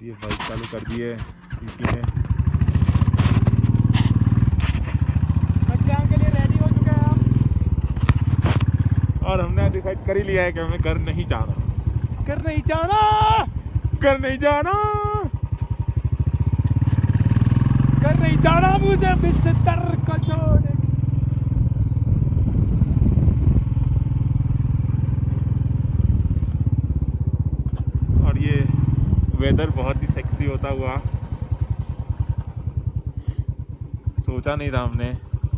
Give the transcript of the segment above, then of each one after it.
और ये बाइक चालू कर दी है यूपी ने मतदान के लिए रेडी हो चुके हैं हम। और हमने डिसाइड कर ही लिया है कि हमें घर नहीं जाना। कर नहीं जाना। घर नहीं जाना। कर नहीं जाना मुझे बिस्तर को छोड़ और ये वेदर बहुत ही सेक्सी होता हुआ। सोचा नहीं था हमने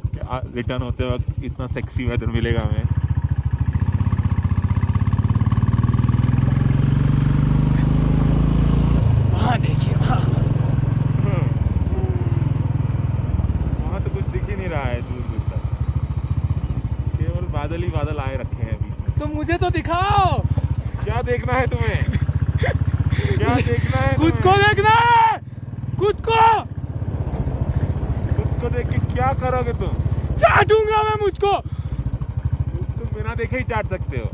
कि रिटर्न होते वक्त इतना सेक्सी वेदर मिलेगा हमें। वहाँ देखिए वहाँ। वहाँ तो कुछ दिख ही नहीं रहा है दूर दूर तक। केवल बादल ही बादल आए रखे हैं अभी तो मुझे तो दिखाओ। क्या देखना है तुम्हें? क्या देखना है खुद को देखना है! खुद को! खुद को देख के क्या करोगे तुम? चाटूँगा मैं मुझको! तुम बिना देखे ही चाट सकते हो।